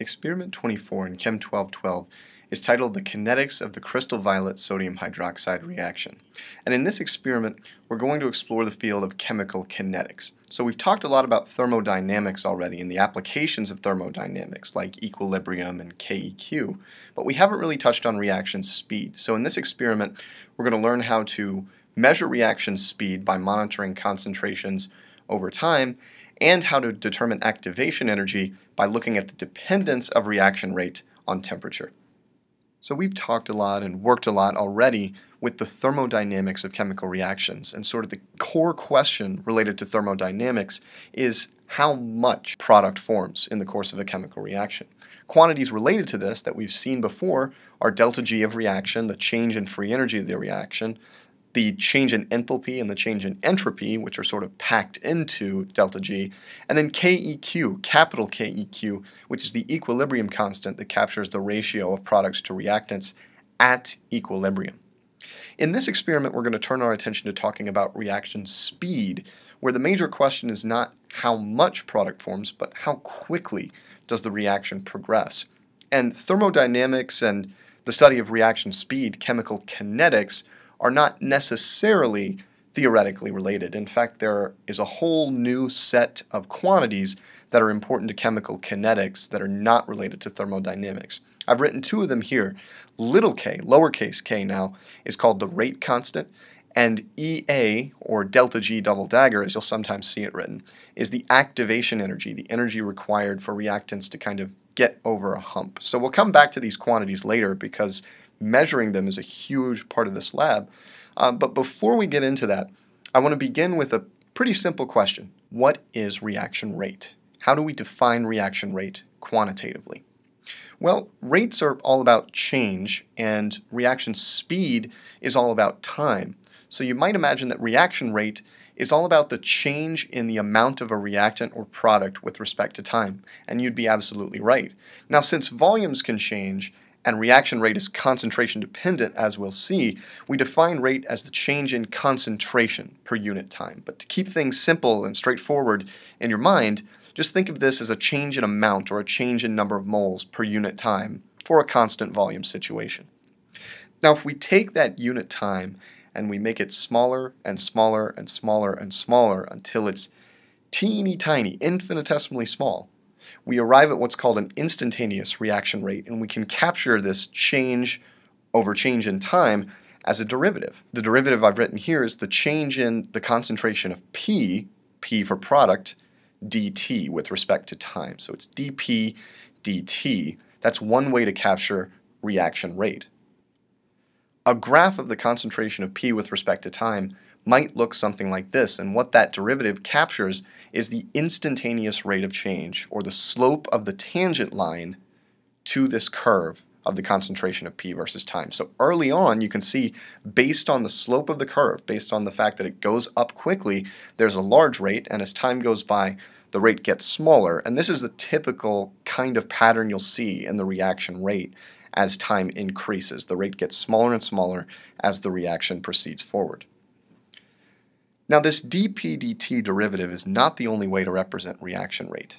Experiment 24 in Chem 1212 is titled The Kinetics of the Crystal Violet Sodium Hydroxide Reaction. And in this experiment, we're going to explore the field of chemical kinetics. So we've talked a lot about thermodynamics already and the applications of thermodynamics like equilibrium and KEQ, but we haven't really touched on reaction speed. So in this experiment, we're going to learn how to measure reaction speed by monitoring concentrations over time and how to determine activation energy by looking at the dependence of reaction rate on temperature. So we've talked a lot and worked a lot already with the thermodynamics of chemical reactions, and sort of the core question related to thermodynamics is how much product forms in the course of a chemical reaction. Quantities related to this that we've seen before are delta G of reaction, the change in free energy of the reaction, the change in enthalpy and the change in entropy, which are sort of packed into delta G, and then KEQ, capital KEQ, which is the equilibrium constant that captures the ratio of products to reactants at equilibrium. In this experiment, we're going to turn our attention to talking about reaction speed, where the major question is not how much product forms, but how quickly does the reaction progress. And thermodynamics and the study of reaction speed, chemical kinetics, are not necessarily theoretically related. In fact, there is a whole new set of quantities that are important to chemical kinetics that are not related to thermodynamics. I've written two of them here. Little k, lowercase k now, is called the rate constant, and EA, or delta G double dagger, as you'll sometimes see it written, is the activation energy, the energy required for reactants to kind of get over a hump. So we'll come back to these quantities later because measuring them is a huge part of this lab. Um, but before we get into that, I want to begin with a pretty simple question. What is reaction rate? How do we define reaction rate quantitatively? Well, rates are all about change, and reaction speed is all about time. So you might imagine that reaction rate is all about the change in the amount of a reactant or product with respect to time, and you'd be absolutely right. Now, since volumes can change, and reaction rate is concentration dependent, as we'll see, we define rate as the change in concentration per unit time. But to keep things simple and straightforward in your mind, just think of this as a change in amount or a change in number of moles per unit time for a constant volume situation. Now, if we take that unit time and we make it smaller and smaller and smaller and smaller until it's teeny tiny, infinitesimally small, we arrive at what's called an instantaneous reaction rate, and we can capture this change over change in time as a derivative. The derivative I've written here is the change in the concentration of P, P for product, dt with respect to time. So it's dP dt. That's one way to capture reaction rate. A graph of the concentration of P with respect to time might look something like this, and what that derivative captures is the instantaneous rate of change, or the slope of the tangent line to this curve of the concentration of P versus time. So early on, you can see based on the slope of the curve, based on the fact that it goes up quickly, there's a large rate, and as time goes by, the rate gets smaller. And this is the typical kind of pattern you'll see in the reaction rate as time increases. The rate gets smaller and smaller as the reaction proceeds forward. Now this dP/dt derivative is not the only way to represent reaction rate.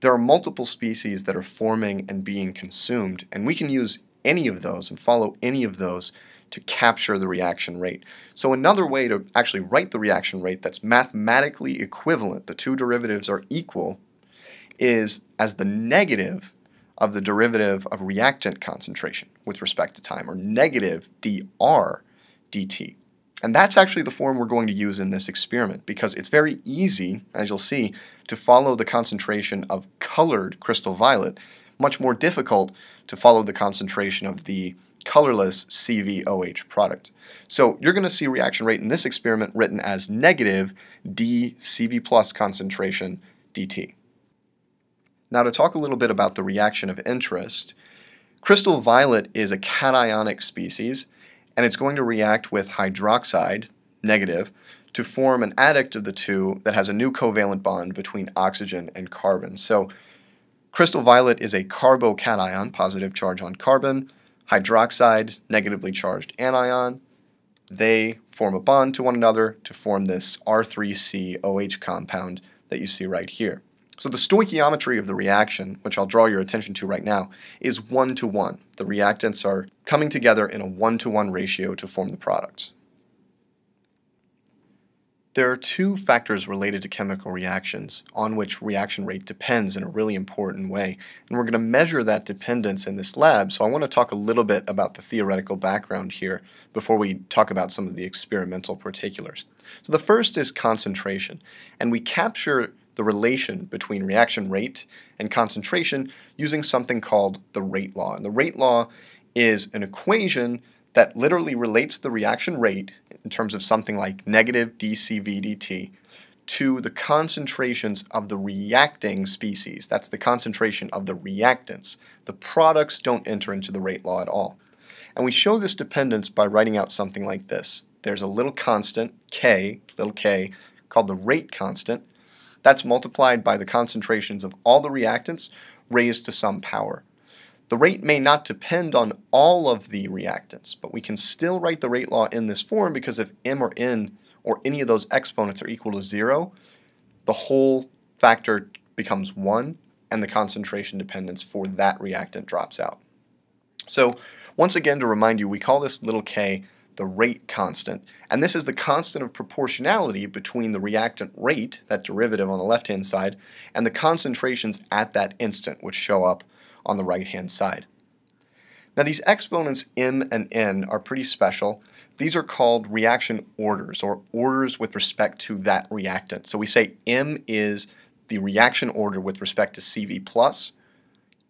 There are multiple species that are forming and being consumed, and we can use any of those and follow any of those to capture the reaction rate. So another way to actually write the reaction rate that's mathematically equivalent, the two derivatives are equal, is as the negative of the derivative of reactant concentration with respect to time, or negative dr dt. And that's actually the form we're going to use in this experiment because it's very easy, as you'll see, to follow the concentration of colored crystal violet, much more difficult to follow the concentration of the colorless CVOH product. So you're going to see reaction rate in this experiment written as negative dCV plus concentration dt. Now to talk a little bit about the reaction of interest, crystal violet is a cationic species and it's going to react with hydroxide, negative, to form an adduct of the two that has a new covalent bond between oxygen and carbon. So crystal violet is a carbocation, positive charge on carbon, hydroxide, negatively charged anion. They form a bond to one another to form this R3COH compound that you see right here. So the stoichiometry of the reaction, which I'll draw your attention to right now, is one to one. The reactants are coming together in a one to one ratio to form the products. There are two factors related to chemical reactions on which reaction rate depends in a really important way, and we're going to measure that dependence in this lab, so I want to talk a little bit about the theoretical background here before we talk about some of the experimental particulars. So the first is concentration, and we capture the relation between reaction rate and concentration using something called the rate law. And the rate law is an equation that literally relates the reaction rate in terms of something like negative dCV dt to the concentrations of the reacting species. That's the concentration of the reactants. The products don't enter into the rate law at all. And we show this dependence by writing out something like this. There's a little constant, k, little k, called the rate constant. That's multiplied by the concentrations of all the reactants raised to some power. The rate may not depend on all of the reactants, but we can still write the rate law in this form because if m or n or any of those exponents are equal to 0, the whole factor becomes 1 and the concentration dependence for that reactant drops out. So once again to remind you, we call this little k the rate constant, and this is the constant of proportionality between the reactant rate, that derivative on the left-hand side, and the concentrations at that instant, which show up on the right-hand side. Now these exponents m and n are pretty special. These are called reaction orders, or orders with respect to that reactant. So we say m is the reaction order with respect to Cv+, plus,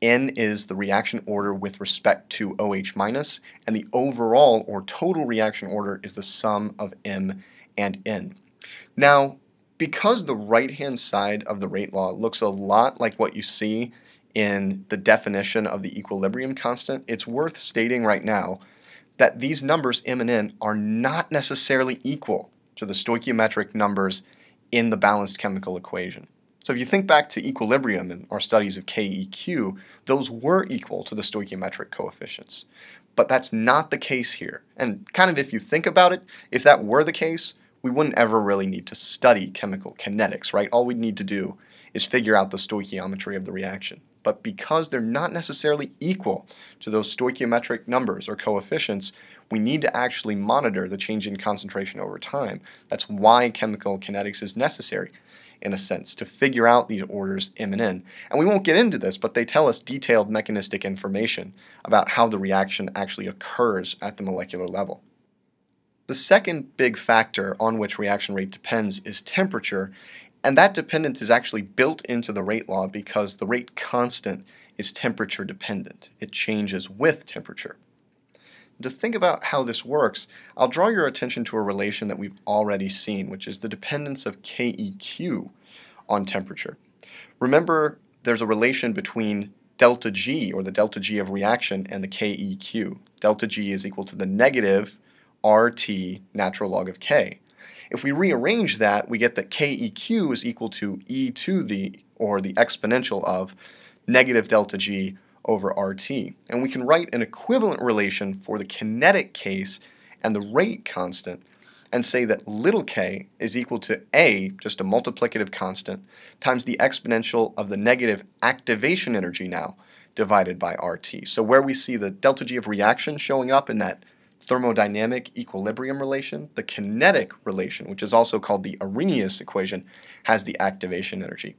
n is the reaction order with respect to OH minus, and the overall or total reaction order is the sum of m and n. Now, because the right-hand side of the rate law looks a lot like what you see in the definition of the equilibrium constant, it's worth stating right now that these numbers m and n are not necessarily equal to the stoichiometric numbers in the balanced chemical equation. So if you think back to equilibrium in our studies of KEQ, those were equal to the stoichiometric coefficients. But that's not the case here. And kind of if you think about it, if that were the case, we wouldn't ever really need to study chemical kinetics, right? All we'd need to do is figure out the stoichiometry of the reaction. But because they're not necessarily equal to those stoichiometric numbers or coefficients, we need to actually monitor the change in concentration over time. That's why chemical kinetics is necessary in a sense, to figure out these orders M and N. And we won't get into this, but they tell us detailed mechanistic information about how the reaction actually occurs at the molecular level. The second big factor on which reaction rate depends is temperature, and that dependence is actually built into the rate law because the rate constant is temperature dependent. It changes with temperature. To think about how this works, I'll draw your attention to a relation that we've already seen, which is the dependence of KEQ on temperature. Remember, there's a relation between delta G, or the delta G of reaction, and the KEQ. Delta G is equal to the negative RT natural log of K. If we rearrange that, we get that KEQ is equal to e to the, or the exponential of, negative delta G over RT. And we can write an equivalent relation for the kinetic case and the rate constant and say that little k is equal to a, just a multiplicative constant, times the exponential of the negative activation energy now divided by RT. So where we see the delta G of reaction showing up in that thermodynamic equilibrium relation, the kinetic relation, which is also called the Arrhenius equation, has the activation energy.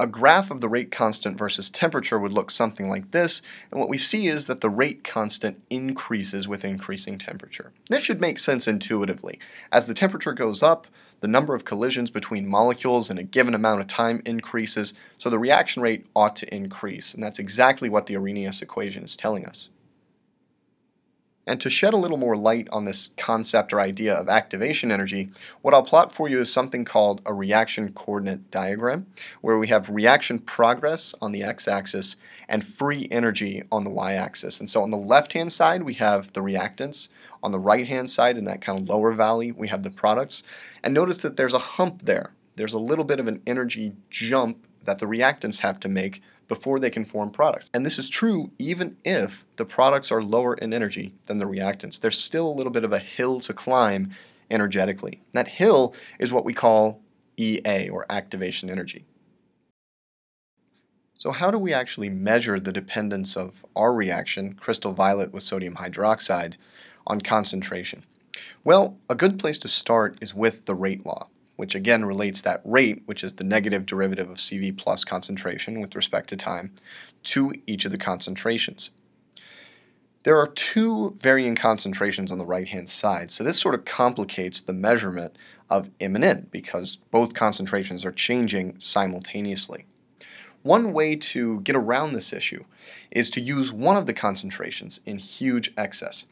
A graph of the rate constant versus temperature would look something like this, and what we see is that the rate constant increases with increasing temperature. This should make sense intuitively. As the temperature goes up, the number of collisions between molecules in a given amount of time increases, so the reaction rate ought to increase, and that's exactly what the Arrhenius equation is telling us. And to shed a little more light on this concept or idea of activation energy, what I'll plot for you is something called a reaction coordinate diagram, where we have reaction progress on the x-axis and free energy on the y-axis. And so on the left-hand side, we have the reactants. On the right-hand side, in that kind of lower valley, we have the products. And notice that there's a hump there. There's a little bit of an energy jump that the reactants have to make before they can form products. And this is true even if the products are lower in energy than the reactants. There's still a little bit of a hill to climb energetically. That hill is what we call EA, or activation energy. So how do we actually measure the dependence of our reaction, crystal violet with sodium hydroxide, on concentration? Well, a good place to start is with the rate law, which again relates that rate, which is the negative derivative of CV plus concentration with respect to time, to each of the concentrations. There are two varying concentrations on the right-hand side, so this sort of complicates the measurement of M and N because both concentrations are changing simultaneously. One way to get around this issue is to use one of the concentrations in huge excess.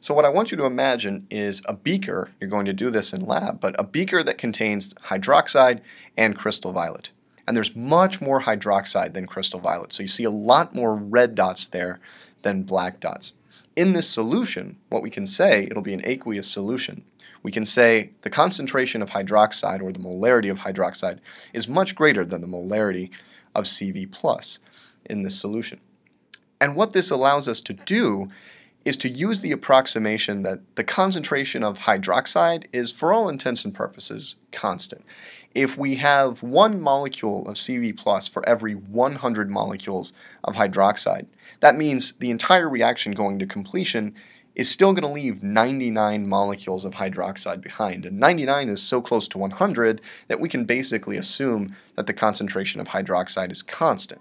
So what I want you to imagine is a beaker, you're going to do this in lab, but a beaker that contains hydroxide and crystal violet. And there's much more hydroxide than crystal violet, so you see a lot more red dots there than black dots. In this solution, what we can say, it'll be an aqueous solution, we can say the concentration of hydroxide, or the molarity of hydroxide, is much greater than the molarity of Cv plus in this solution. And what this allows us to do is to use the approximation that the concentration of hydroxide is, for all intents and purposes, constant. If we have one molecule of Cv plus for every 100 molecules of hydroxide, that means the entire reaction going to completion is still going to leave 99 molecules of hydroxide behind. And 99 is so close to 100 that we can basically assume that the concentration of hydroxide is constant.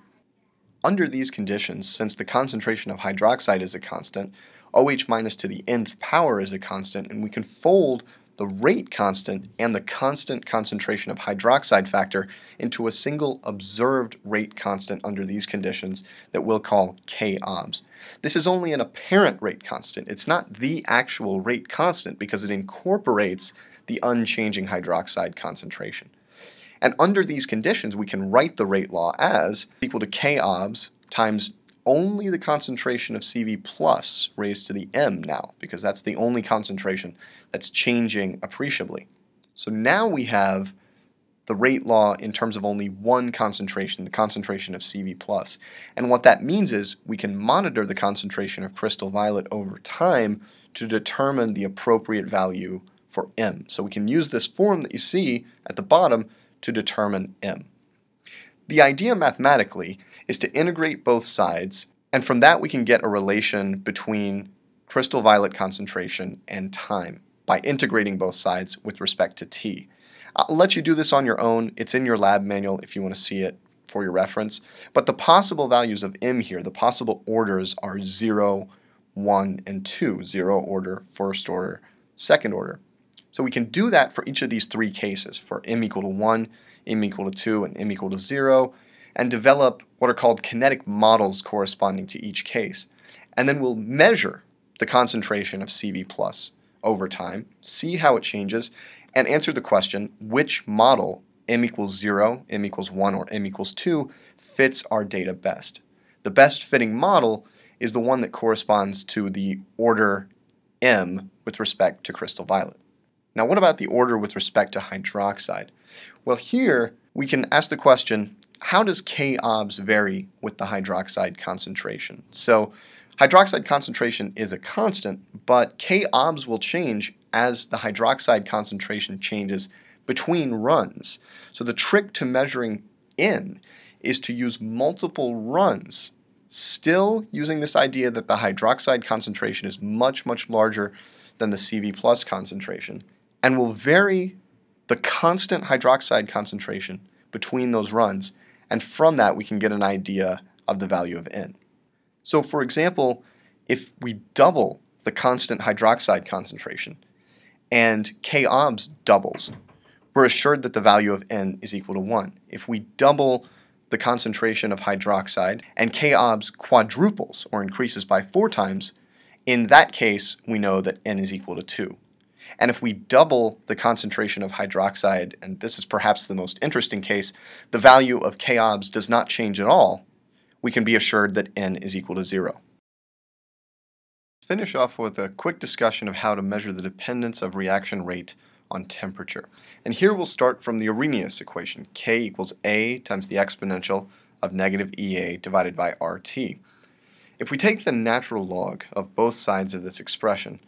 Under these conditions, since the concentration of hydroxide is a constant, OH minus to the nth power is a constant, and we can fold the rate constant and the constant concentration of hydroxide factor into a single observed rate constant under these conditions that we'll call K obs. This is only an apparent rate constant. It's not the actual rate constant because it incorporates the unchanging hydroxide concentration. And under these conditions, we can write the rate law as equal to K obs times only the concentration of Cv plus raised to the m now, because that's the only concentration that's changing appreciably. So now we have the rate law in terms of only one concentration, the concentration of Cv plus. And what that means is we can monitor the concentration of crystal violet over time to determine the appropriate value for m. So we can use this form that you see at the bottom to determine m. The idea mathematically is to integrate both sides, and from that we can get a relation between crystal violet concentration and time by integrating both sides with respect to t. I'll let you do this on your own. It's in your lab manual if you want to see it for your reference. But the possible values of m here, the possible orders are 0, 1, and 2. 0 order, first order, second order. So we can do that for each of these three cases, for m equal to 1, m equal to 2, and m equal to 0, and develop what are called kinetic models corresponding to each case. And then we'll measure the concentration of Cv plus over time, see how it changes, and answer the question, which model, m equals 0, m equals 1, or m equals 2, fits our data best. The best fitting model is the one that corresponds to the order m with respect to crystal violet. Now what about the order with respect to hydroxide? Well here we can ask the question, how does K obs vary with the hydroxide concentration? So hydroxide concentration is a constant, but K obs will change as the hydroxide concentration changes between runs. So the trick to measuring N is to use multiple runs, still using this idea that the hydroxide concentration is much, much larger than the Cv plus concentration, and will vary the constant hydroxide concentration between those runs and from that we can get an idea of the value of N. So for example, if we double the constant hydroxide concentration and K obs doubles, we're assured that the value of N is equal to 1. If we double the concentration of hydroxide and K obs quadruples or increases by four times, in that case we know that N is equal to 2. And if we double the concentration of hydroxide, and this is perhaps the most interesting case, the value of KOBS does not change at all, we can be assured that N is equal to 0. Finish off with a quick discussion of how to measure the dependence of reaction rate on temperature. And here we'll start from the Arrhenius equation, K equals A times the exponential of negative EA divided by RT. If we take the natural log of both sides of this expression,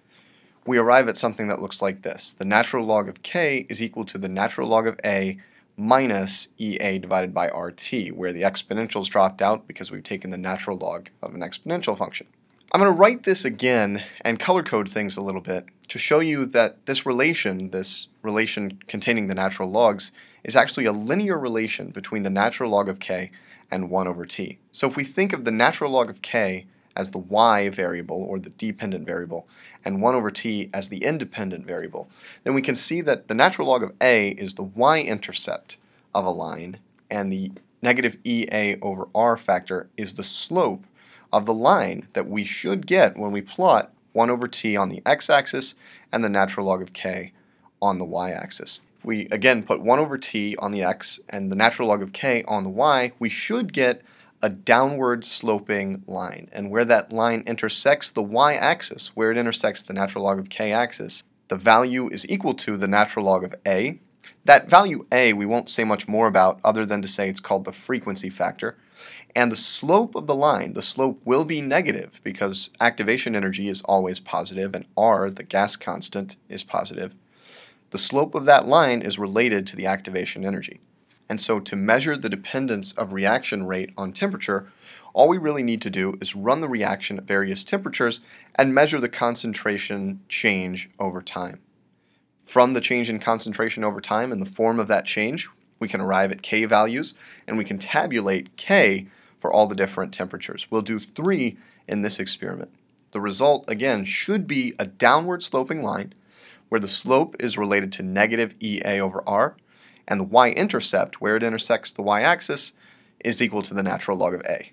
we arrive at something that looks like this. The natural log of k is equal to the natural log of a minus EA divided by RT, where the exponentials dropped out because we've taken the natural log of an exponential function. I'm going to write this again and color code things a little bit to show you that this relation, this relation containing the natural logs, is actually a linear relation between the natural log of k and 1 over t. So if we think of the natural log of k as the y variable, or the dependent variable, and 1 over t as the independent variable, then we can see that the natural log of a is the y-intercept of a line, and the negative ea over r factor is the slope of the line that we should get when we plot 1 over t on the x-axis and the natural log of k on the y-axis. If we again put 1 over t on the x and the natural log of k on the y, we should get a downward sloping line. And where that line intersects the y-axis, where it intersects the natural log of k-axis, the value is equal to the natural log of a. That value a we won't say much more about other than to say it's called the frequency factor. And the slope of the line, the slope will be negative because activation energy is always positive and r, the gas constant, is positive. The slope of that line is related to the activation energy. And so to measure the dependence of reaction rate on temperature, all we really need to do is run the reaction at various temperatures and measure the concentration change over time. From the change in concentration over time and the form of that change, we can arrive at K values and we can tabulate K for all the different temperatures. We'll do three in this experiment. The result, again, should be a downward sloping line where the slope is related to negative EA over R, and the y-intercept, where it intersects the y-axis, is equal to the natural log of A.